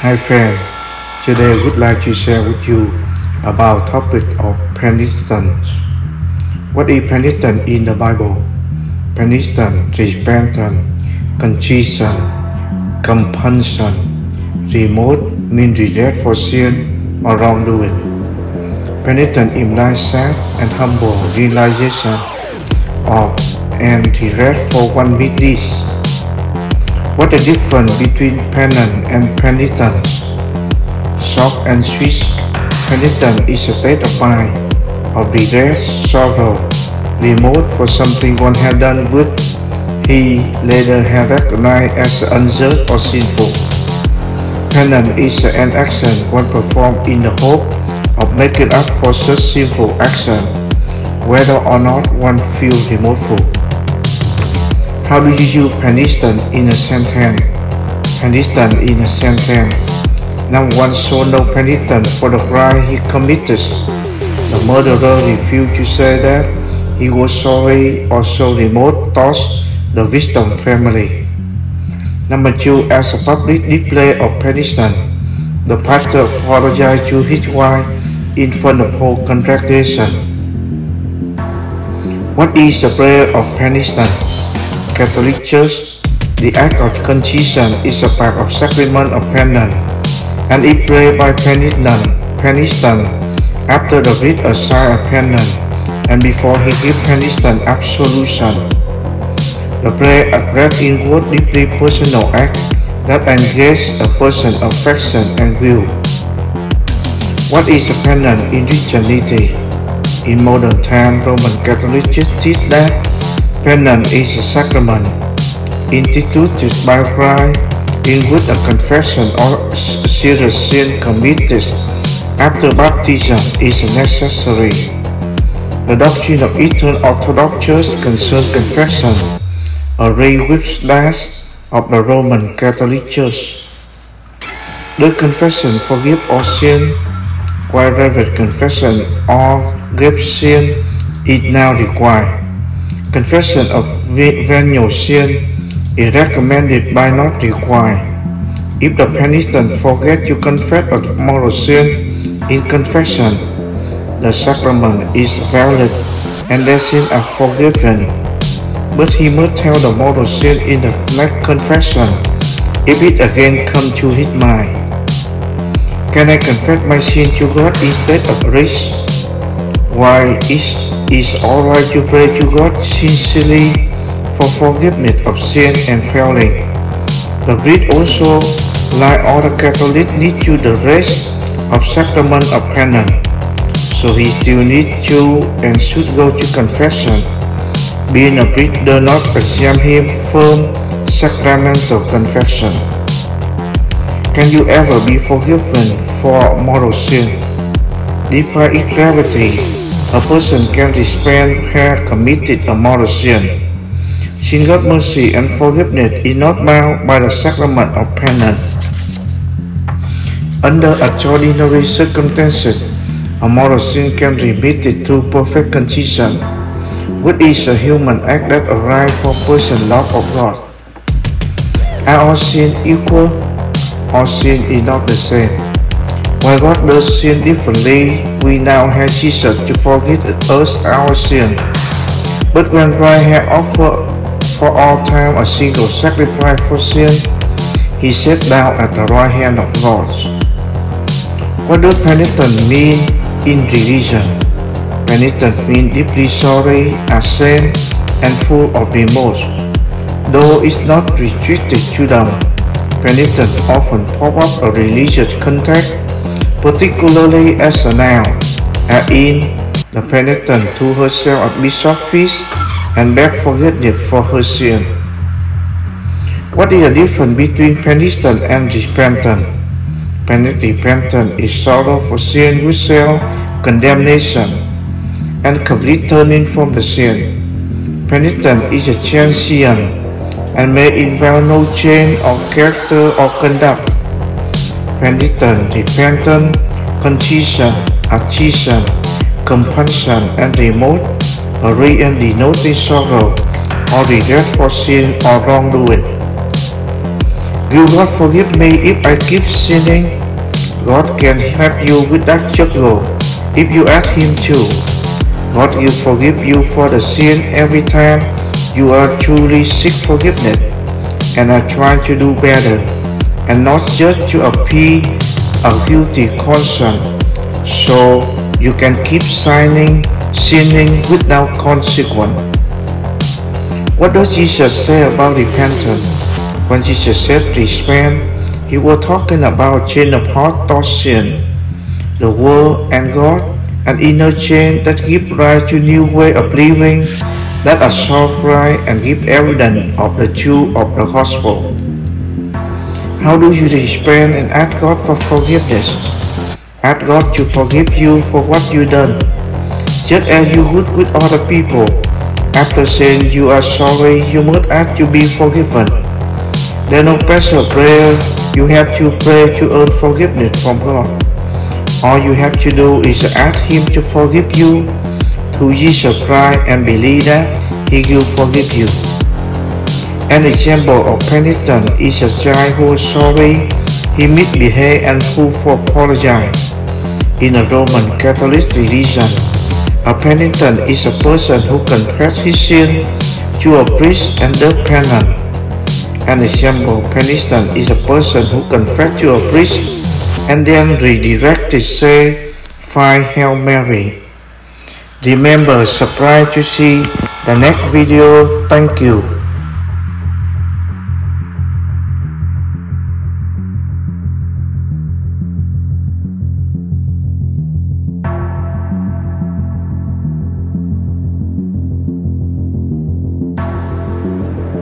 Hi friend, today I would like to share with you about topic of penitence. What is penitence in the Bible? Penitence, repentance, contrition, compunction, remote mean regret for sin or wrongdoing. Penitence implies sad and humble realization of and regret for one big deeds what the difference between penance and penitence? Soft and sweet penitence is a state of mind of regret, sorrow, remorse for something one had done good he later had recognized as unjust or sinful. Penance is an action one performs in the hope of making up for such sinful action, whether or not one feels remorseful. How do you use penitence in a sentence? Penitence in a sentence. Number one show no penitence for the crime he committed. The murderer refused to say that he was sorry or show remote thoughts the victim family. Number two, as a public display of penitence, the pastor apologized to his wife in front of whole congregation. What is the prayer of penitence? Catholic Church, the act of contrition is a part of sacrament of penance, and it prayed by penitent, penitent after the rite a of penance, and before he gives penitent absolution. The prayer read inward deeply personal act that engages a person affection and will. What is a penance in Christianity? In modern times, Roman Catholic Church teach that Penance is a sacrament instituted by Christ in which a confession or serious sin committed after baptism is necessary. The doctrine of Eastern Orthodox Church concerns confession, a with that of the Roman Catholic Church. The confession forgive all sin, while reverent confession or give sin is now required. Confession of venial sin is recommended but not required. If the penitent forgets to confess a mortal sin in confession, the sacrament is valid and their sins are forgiven. But he must tell the mortal sin in the next confession if it again comes to his mind. Can I confess my sin to God instead of risk? Why is it's alright to pray to God sincerely for forgiveness of sin and failing. The priest also, like all the Catholics, need to the rest of sacrament of penance. So he still needs to and should go to confession. Being a priest does not exempt him from sacramental confession. Can you ever be forgiven for mortal sin? Despite its gravity, a person can repent have committed a mortal sin. Sin God's mercy and forgiveness is not bound by the sacrament of penance. Under extraordinary circumstances, a mortal sin can be remitted through perfect contrition, which is a human act that arises from person's love of God. Are all sin equal? All sin is not the same. While God does sin differently, we now have Jesus to forgive us our sin. But when Christ had offered for all time a single sacrifice for sin, he sat down at the right hand of God. What does penitence mean in religion? Penitence means deeply sorry, ashamed, and full of remorse. Though it's not restricted to them, penitence often pop up a religious context particularly as a noun, as in the penitent to herself at Bishop feast and beg forgiveness for her sin. What is the difference between penitent and repentant? Penitent is sorrow for sin with self-condemnation and complete turning from the sin. Penitent is a transient and may involve no change of character or conduct penitent, repentant, contrition, adhesion, compassion, and remote, re and denoting sorrow, or regret for sin or wrongdoing. Will God forgive me if I keep sinning? God can help you with that struggle if you ask Him to. God will forgive you for the sin every time you are truly seek forgiveness and are trying to do better and not just to appease a guilty conscience so you can keep signing sinning without consequence. What does Jesus say about repentance? When Jesus said repent, he was talking about chain of heart thought sin, the world and God, an inner chain that give rise to new way of living that are solve right and give evidence of the truth of the gospel. How do you repent and ask God for forgiveness? Ask God to forgive you for what you done. Just as you would with other people, after saying you are sorry, you must ask to be forgiven. There's no special prayer you have to pray to earn forgiveness from God. All you have to do is ask Him to forgive you through Jesus Christ and believe that He will forgive you. An example of penitence is a child who is sorry he misbehaved and who apologized. In a Roman Catholic religion, a penitent is a person who confesses his sin to a priest and does penance. An example of penitent is a person who confesses to a priest and then redirected say, Five Hail Mary. Remember, subscribe to see the next video. Thank you.